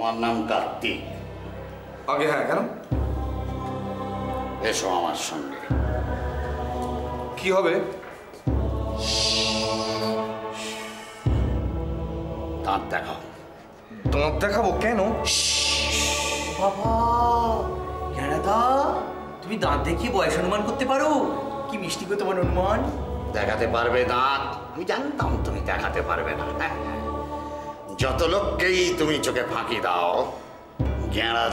আমার নাম কার্তিক। আগে হ্যাঁ কেন? এসো আমার সঙ্গে। কি হবে? দাঁত দেখাও। দাঁত দেখাবো কেন? বাবা দা তুমি দাঁত দেখিয়ে বয়স অনুমান করতে পারো? কি মিষ্টি গো তোমার অনুমান? দেখাতে পারবে দাঁত? আমি জানতাম তুমি দেখাতে পারবে না। হ্যাঁ। যত লোককেই তুমি চোখে ফাঁকি দাও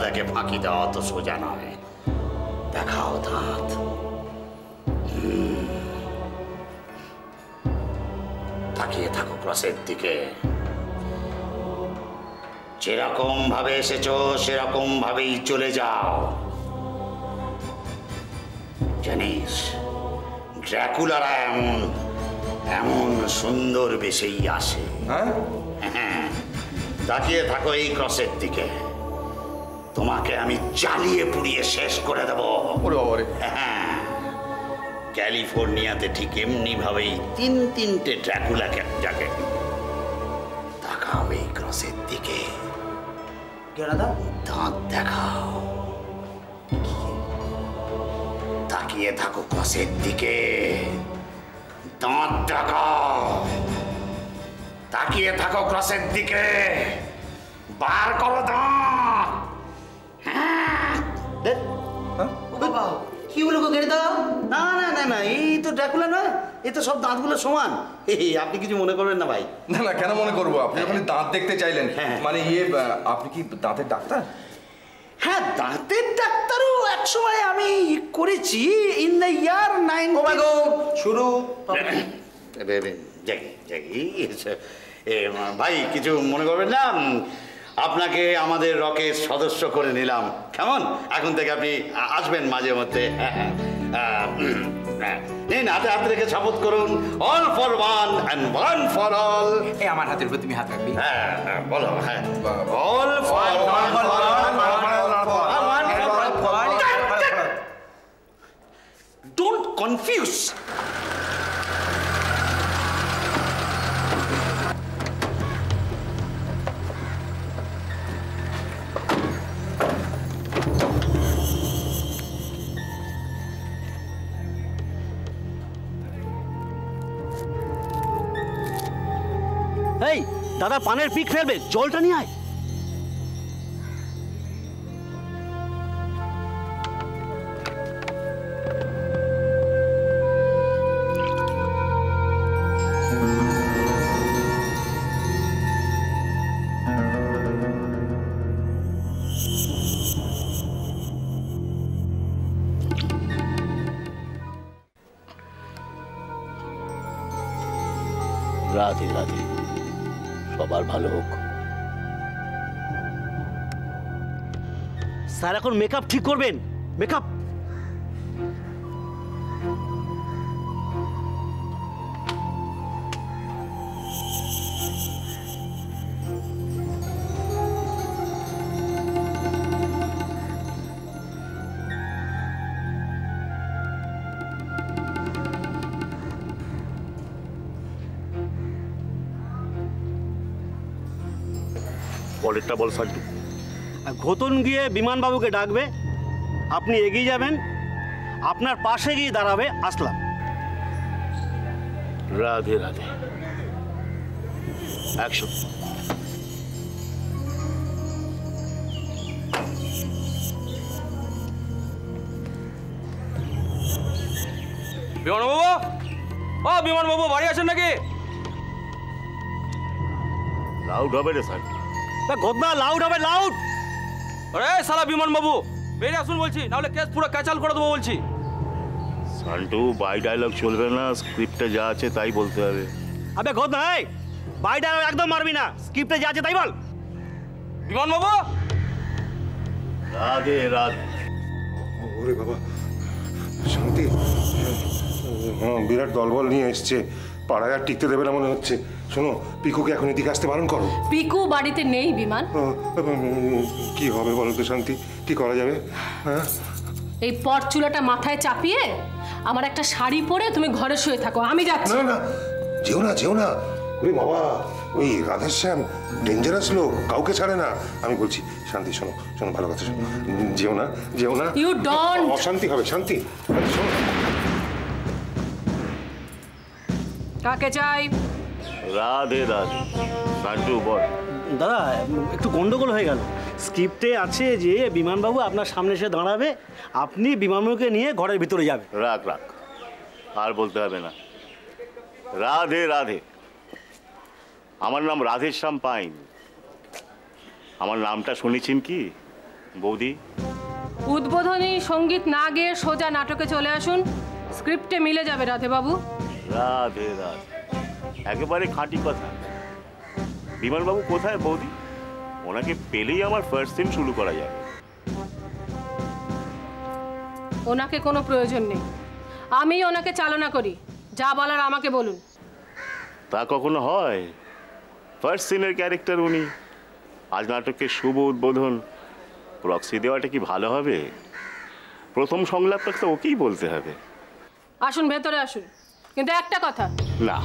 দেখে ফাঁকি দেওয়া তো সোজা নয়। দেখাও দাঁত। তাকিয়ে থাকো ক্রসের দিকে। যেরকম ভাবে এসেছ সেরকম ভাবেই চলে যাও। জানিস ড্র্যাকুলারা এমন এমন সুন্দর বেশেই আসে। হ্যাঁ? হ্যাঁ। তাকিয়ে থাকো এই ক্রসের দিকে। তোমাকে আমি জ্বালিয়ে পুড়িয়ে শেষ করে দেব। ওরে হ্যাঁ ক্যালিফোর্নিয়াতে ঠিক এমনি ভাবেই তিন তিনটে ড্র্যাকুলাকে যাকে। তাকাও এই ক্রসের দিকে। দাঁত দেখাও। তাকিয়ে থাকো ক্রসের দিকে। দাঁত দেখাও। তাকিয়ে থাকো ক্রসের দিকে। বার করো দাঁত হ্যাঁ। কি হলো গো গেরদা না না না না এই তো ড্রাকুলা নয় এই তো সব দাঁতগুলো সমান। আপনি কিছু মনে করবেন না ভাই। না না কেন মনে করব? আপনি যখন দাঁত দেখতে চাইলেন হ্যাঁ। মানে ইয়ে আপনি কি দাঁতের ডাক্তার? হ্যাঁ দাঁতের ডাক্তারও এক সময় আমি করেছি ইন দ্য ইয়ার নাইন শুরু। জাগি জাগি এ, ভাই কিছু মনে করবেন না? আপনাকে আমাদের রকের সদস্য করে নিলাম। কেমন? এখন থেকে আপনি আসবেন মাঝে মধ্যে। হ্যাঁ, হ্যাঁ, হ্যাঁ। নিন হাতে হাত রেখে শপথ করুন। All for one and one for all এই আমার হাতের উপর তুমি হাত রাখবি। হ্যাঁ হ্যাঁ, বলো হ্যাঁ। বাহ, all for one don't confuse দাদা পানের পিক ফেলবে জলটা নিয়ে আয়। রাধে রাধে। সবার ভালো হোক। স্যার এখন মেকআপ ঠিক করবেন। মেকআপ পরেরটা বল সান্টু ঘতন গিয়ে বিমানবাবুকে ডাকবে আপনি এগিয়ে যাবেন আপনার পাশে গিয়ে দাঁড়াবে আসলাম। রাধে রাধে। একশো। বিমানবাবু? ও বিমানবাবু বাড়ি আছেন নাকি? লাউড হবে রে স্যার ঘটনা লাউড হবে লাউড আরে সালা বিমানবাবু বেরিয়ে আসুন বলছি নাহলে কেস পুরো ক্যাচাল করে দেবো বলছি। সান্টু বাই ডায়লগ চলবে না স্ক্রিপ্টে যা আছে তাই বলতে হবে। আবে ঘটনা এই বাইটা একদম মারবি না স্ক্রিপ্টে যা আছে তাই বল। বিমানবাবু রাধে রাধে। ওরে বাবা শান্তি। হ্যাঁ বিরাট দলবল নিয়ে এসছে। পাড়ায় আর টিকতে দেবে না মনে হচ্ছে। শোনো পিকুকে এখন এদিকে আসতে বারণ করো। পিকু বাড়িতে নেই বিমান। কি হবে বলো তো শান্তি? কি করা যাবে? হ্যাঁ? এই পট চুলাটা মাথায় চাপিয়ে আমার একটা শাড়ি পরে তুমি ঘরে শুয়ে থাকো। আমি যাচ্ছি। না না যেও না যেও না। ওরে বাবা ওই রাধেশ্যাম ডেঞ্জারাস লোক কাউকে ছাড়ে না। আমি বলছি শান্তি শোনো শোনো ভালো কথা শোনো। যেও না যেও না। You don't. অশান্তি হবে শান্তি, শোনো। কাকে চাই? রাধে রাধে। সান্টু বল। দাদা একটু গন্ডগোল হয়ে গেল। স্ক্রিপ্টে আছে যে বিমানবাবু আপনার সামনে এসে দাঁড়াবে। আপনি বিমানবাবুকে নিয়ে ঘরের ভিতরে যাবেন রাখ রাখ। আর বলতে হবে না। রাধে রাধে। আমার নাম রাধেশ্যাম পাইন। আমার নামটা শুনেছেন কি বৌদি? উদ্বোধনী সংগীত না গিয়ে সোজা নাটকে চলে আসুন। স্ক্রিপ্টে মিলে যাবে রাধেবাবু। রাধে রাধে। একেবারে খাঁটি কথা। বিমানবাবু কোথায় বৌদি? ওনাকে পেলেই আমার ফার্স্ট সিন শুরু করা যাবে। ওনাকে কোনো প্রয়োজন নেই। আমি ওনাকে চালনা করি। যা বলার আমাকে বলুন। তা কখনো হয়? ফার্স্ট সিনের ক্যারেক্টার উনি। আজ নাটকের শুভ উদ্বোধন। প্রক্সি দেওয়াটা কি ভালো হবে? প্রথম সংলাপটা তো ওকেই বলতে হবে। আসুন ভেতরে আসুন। কিন্তু একটা কথা। না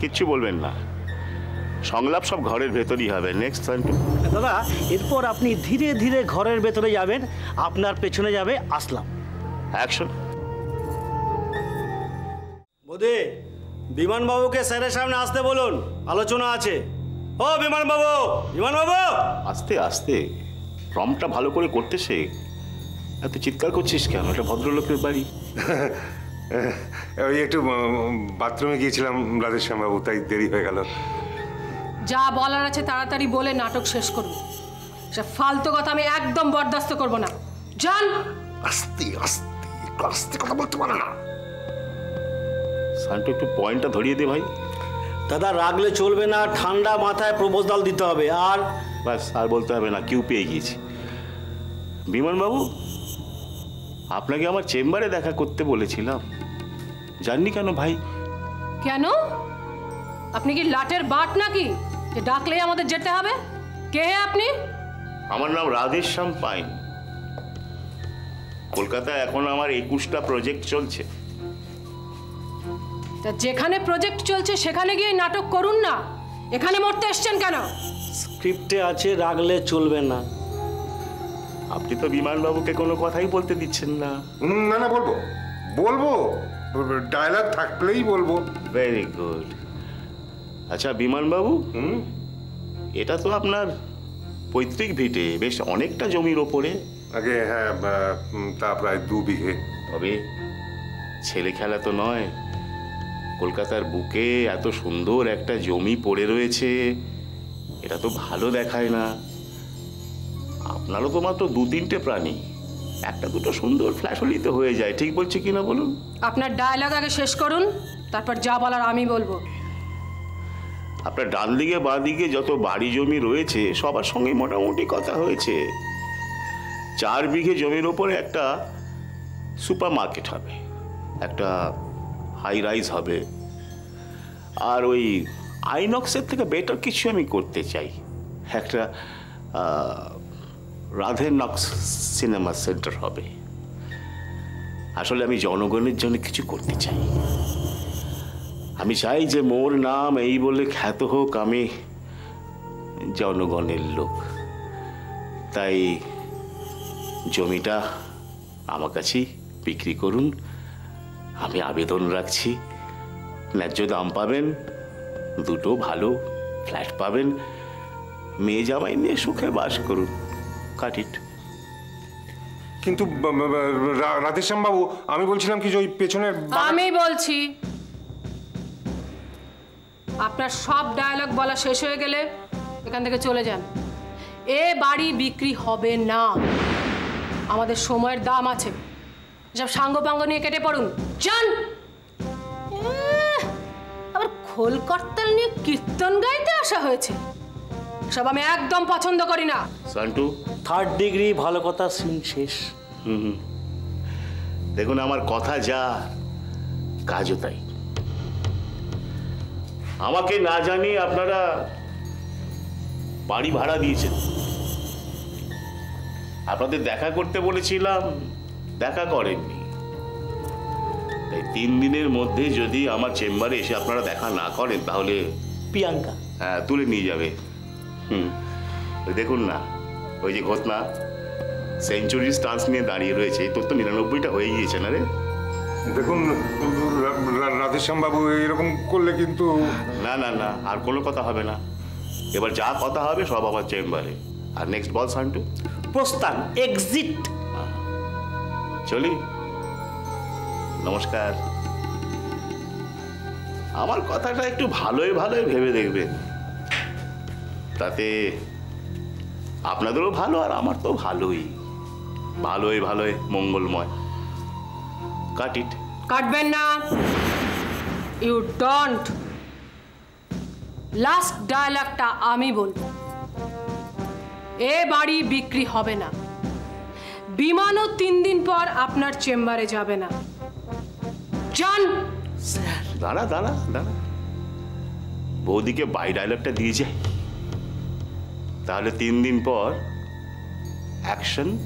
কিচ্ছু বলবেন না। সংলাপ সব ঘরের ভেতরই হবে। নেক্সট সান্টু দাদা এরপর আপনি ধীরে ধীরে ঘরের ভেতরে যাবেন আপনার পেছনে যাবে আসলাম। অ্যাকশন বোধে বিমানবাবুকে স্যারের সামনে আসতে বলুন। আলোচনা আছে। ও বিমানবাবু বিমানবাবু! আস্তে আস্তে। ফর্মটা ভালো করে করতে শেখ এত চিৎকার করছিস কেন? এটা ভদ্রলোকের বাড়ি। ওই একটু বাথরুমে গিয়েছিলাম রাধেশ্যাম বাবু তাই দেরি হয়ে গেল। যা বলার আছে তাড়াতাড়ি বলে নাটক শেষ করুন। সে ফালতু কথা আমি একদম বরদাস্ত করব না। যান আস্তে আস্তে একটু আস্তে কথা বলতে পারে না। সান্টু একটু পয়েন্টটা ধরিয়ে দে ভাই। দাদা রাগলে চলবে না ঠান্ডা মাথায় প্রপোজাল দিতে হবে আর ব্যাস আর বলতে হবে না কিউ পেয়ে গিয়েছি। বিমানবাবু আপনাকে আমার চেম্বারে দেখা করতে বলেছিলাম। জাননি কেন ভাই? কেন? আপনি কি লাটের বাট নাকি? যে ডাকলেই আমাদের যেতে হবে? কে হে আপনি? আমার নাম রাধেশ্যাম পাইন। কলকাতায় এখন আমার একুশটা প্রজেক্ট চলছে। তা যেখানে প্রজেক্ট চলছে সেখানে গিয়ে নাটক করুন না। এখানে মরতে এসছেন কেন? স্ক্রিপ্টে আছে রাগলে চলবে না। আপনি তো বিমানবাবুকে কোনো কথাই বলতে দিচ্ছেন না। হুম, না না বলব। বলব? ডায়লগ থাকলেই বলব। ভেরি গুড আচ্ছা বিমানবাবু এটা তো আপনার পৈতৃক ভিটে বেশ অনেকটা জমির ওপরে। আগে হ্যাঁ তা প্রায় দু বিঘে। তবে ছেলে খেলা তো নয়। কলকাতার বুকে এত সুন্দর একটা জমি পড়ে রয়েছে এটা তো ভালো দেখায় না। আপনারও তো মাত্র দু তিনটে প্রাণী। একটা দুটো সুন্দর ফ্ল্যাশ হলেই তো হয়ে যায়। ঠিক বলছি কিনা বলুন? আপনার ডায়লগ আগে শেষ করুন তারপর যা বলার আমি বলব। আপনার ডান দিকে বাঁ দিকে যত বাড়ি জমি রয়েছে সবার সঙ্গে মোটামুটি কথা হয়েছে। চার বিঘে জমির ওপরে একটা সুপার মার্কেট হবে একটা হাই রাইজ হবে। আর ওই আইনক্সের থেকে বেটার কিছু আমি করতে চাই। একটা রাধে নক্স সিনেমা সেন্টার হবে। আসলে আমি জনগণের জন্য কিছু করতে চাই। আমি চাই যে মোর নাম এই বলে খ্যাত হোক আমি জনগণের লোক। তাই জমিটা আমার কাছেই বিক্রি করুন। আমি আবেদন রাখছি। ন্যায্য দাম পাবেন, দুটো ভালো ফ্ল্যাট পাবেন। মেয়ে জামাই নিয়ে সুখে বাস করুন। কাটিট কিন্তু বা- বা- বা- রাধেশ্যাম বাবু আমি বলছিলাম কি যে ওই পেছনের আমি বলছি আপনার সব ডায়লগ বলা শেষ হয়ে গেলে এখান থেকে চলে যান। এ বাড়ি বিক্রি হবে না। আমাদের সময়ের দাম আছে। সব সাঙ্গপাঙ্গ নিয়ে কেটে পড়ুন। যান! আবার খোল করতাল নিয়ে কীর্তন গাইতে আসা হয়েছে। সব আমি একদম পছন্দ করি না। সান্টু? থার্ড ডিগ্রি ভালো কথা সিন শেষ। দেখুন আমার কথা যা কাজও তাই। আমাকে না জানিয়ে আপনারা বাড়ি ভাড়া দিয়েছেন। আপনাদের দেখা করতে বলেছিলাম দেখা করেননি। তাই তিন দিনের মধ্যে যদি আমার চেম্বারে এসে আপনারা দেখা না করেন তাহলে প্রিয়াঙ্কা। হ্যাঁ তুলে নিয়ে যাবে। হুম। ওই দেখুন না ওই যে ঘটনা সেঞ্চুরি স্টান্স নিয়ে দাঁড়িয়ে রয়েছে তোর তো নিরানব্বইটা হয়ে গিয়েছে না রে? দেখুন বাবু এরকম করলে কিন্তু না না না আর কোনো কথা হবে না। এবার যা কথা হবে সব আমার চেম্বারে। আর নেক্সট বল সান্টু প্রস্থান এক্সিট চলি। নমস্কার। আমার কথাটা একটু ভালোই ভালোই ভেবে দেখবেন। তাতে আপনাদেরও ভালো আর আমার তো ভালোই। ভালোই ভালোই মঙ্গলময়। কাট ইট কাটবেন না। ইউ ডন্ট লাস্ট ডায়লগটা আমি বলব। এ বাড়ি বিক্রি হবে না। বিমানও তিন দিন পর আপনার চেম্বারে যাবে না। যান দাঁড়া দাঁড়া দাঁড়া। বৌদিকে বাই ডায়লগটা দিয়ে যায় তাহলে তিন দিন পর অ্যাকশন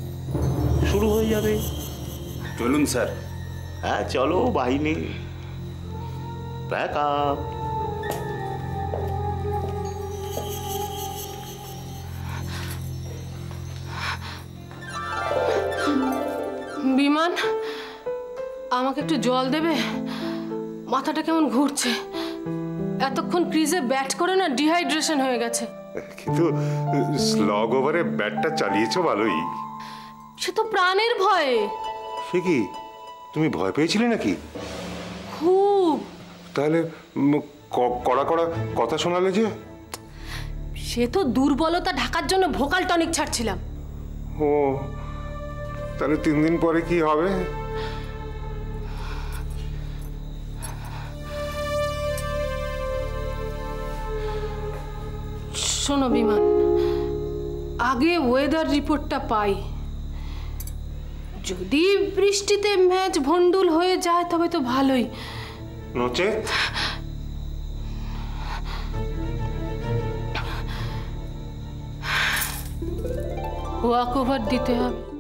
শুরু হয়ে যাবে। চলুন স্যার। হ্যাঁ চলো বাহিনী। প্যাক আপ বিমান আমাকে একটু জল দেবে? মাথাটা কেমন ঘুরছে? এতক্ষণ ক্রিজে ব্যাট করে না ডিহাইড্রেশন হয়ে গেছে। কিন্তু স্লগ ওভারে ব্যাটটা চালিয়েছো ভালোই। সে তো প্রাণের ভয়ে। সে কি? তুমি ভয় পেয়েছিলে নাকি? খুব। তাহলে কড়া কড়া কথা শোনালে যে? সে তো দুর্বলতা ঢাকার জন্য ভোকাল টনিক ছাড়ছিলাম। ও তাহলে তিন দিন পরে কি হবে? শোনো বিমান আগে ওয়েদার রিপোর্টটা পাই। যদি বৃষ্টিতে ম্যাচ ভন্ডুল হয়ে যায় তবে তো ভালোই। নচেত। ওয়াক ওভার দিতে হবে।